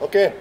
Okay.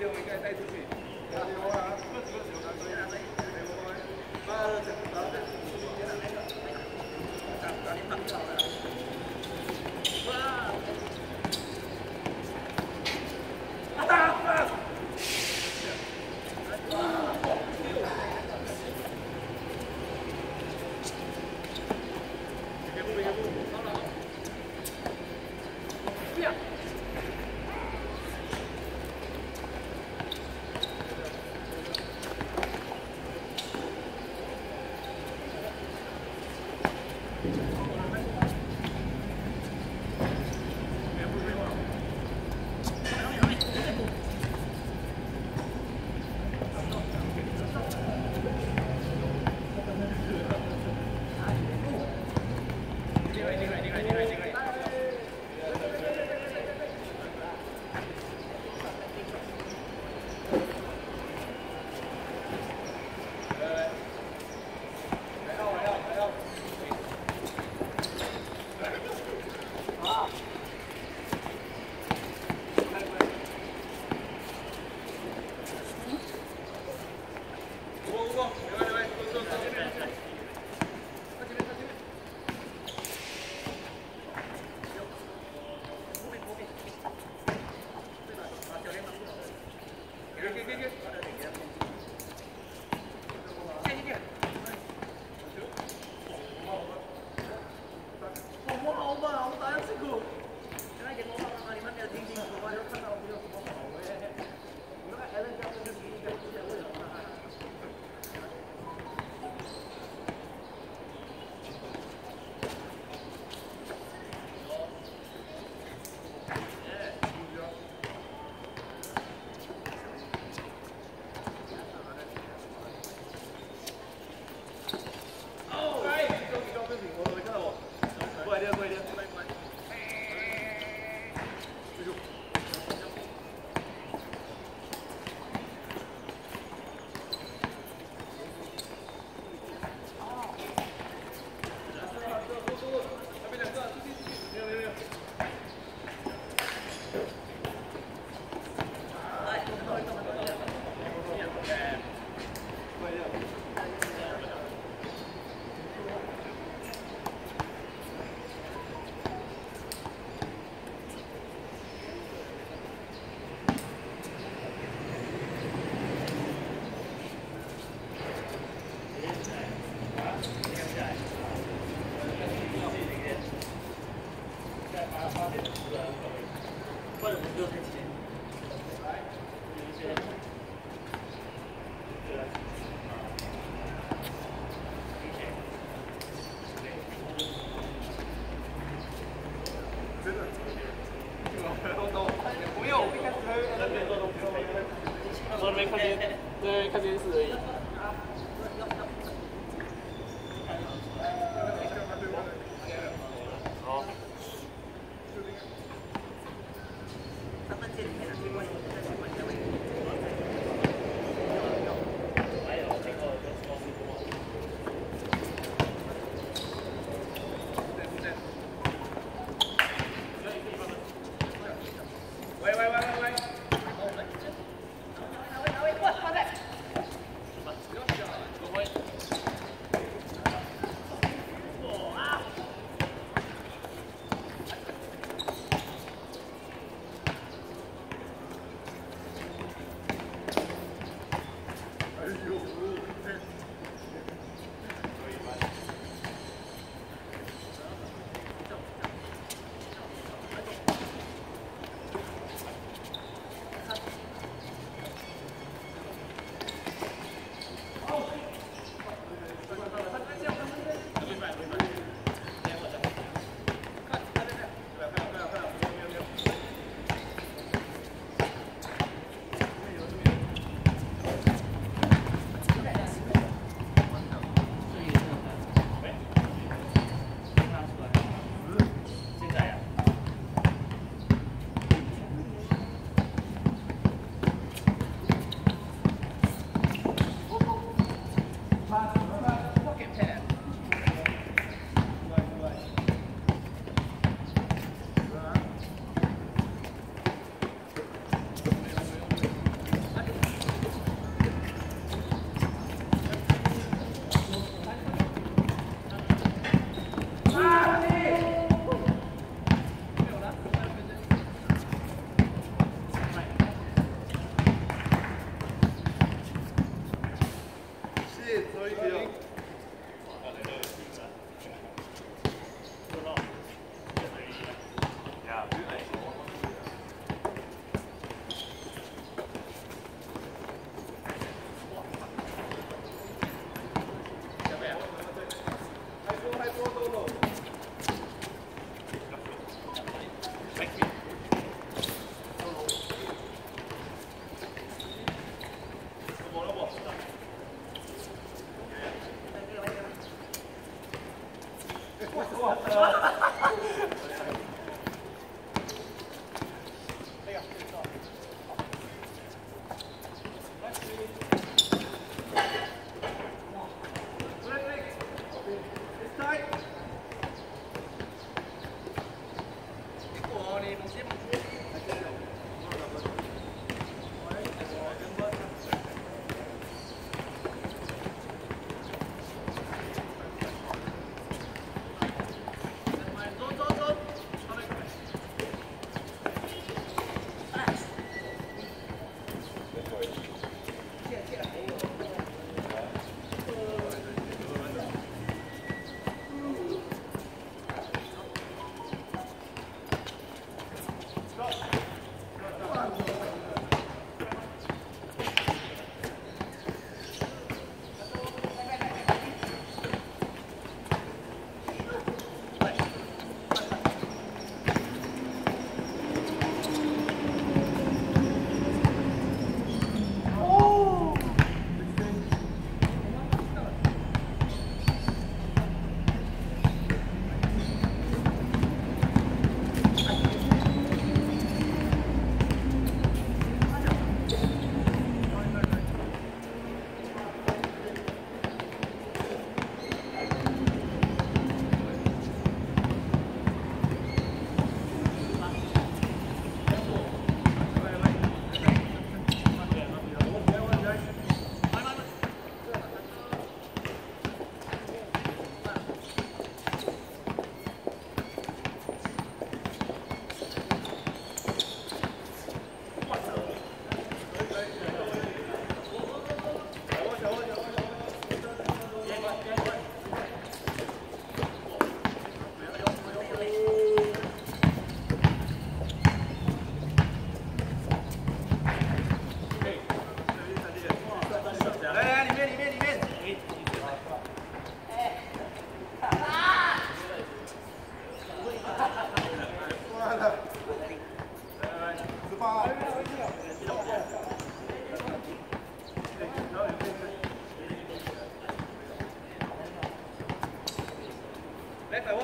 就，应该带出去。でのおがありますよ。ぜひぜひご利用ください。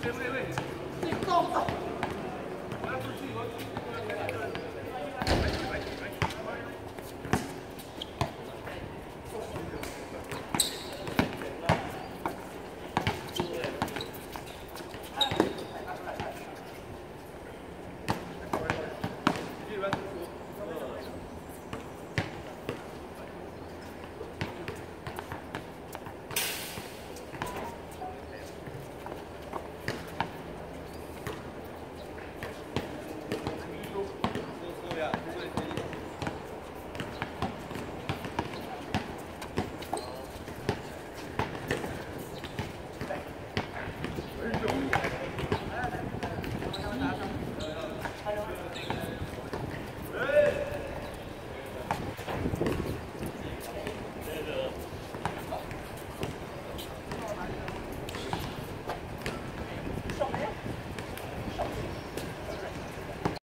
别喂喂你造不造